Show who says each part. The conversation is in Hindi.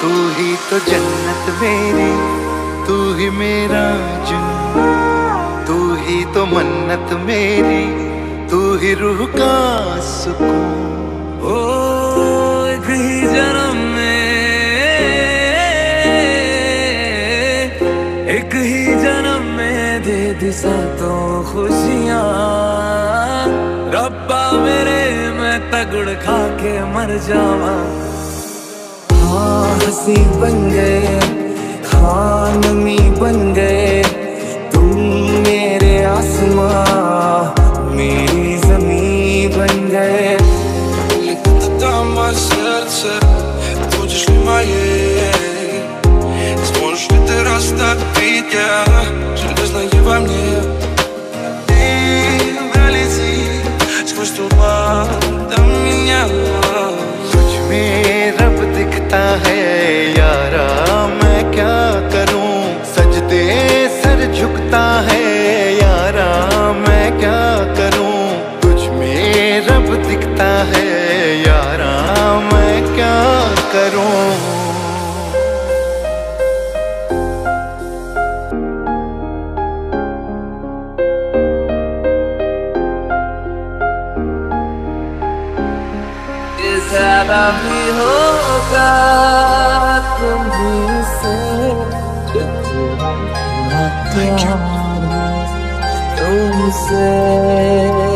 Speaker 1: तू ही तो जन्नत मेरी, तू ही मेरा जुनू तू ही तो मन्नत मेरी, तू ही रूह का सुकून।
Speaker 2: ओ एक ही जन्म में, एक ही जन्म में दे दिशा तो खुशियाँ। रब्बा मेरे मैं तगड़ खा के मर जावा हाँ हंसी बन गए हाँ नमी बन गए तुम मेरे आसमां मेरी जमी बन गए
Speaker 3: Там мое сердце, будешь ли моей Сможешь ли ты растопить я
Speaker 1: यारा, मैं क्या करूँ? सजदे सर झुकता है यारा, मैं क्या करूँ? तुझ में रब दिखता है यारा, मैं क्या करूँ?
Speaker 2: ज़्यादा भी होगा Thank you.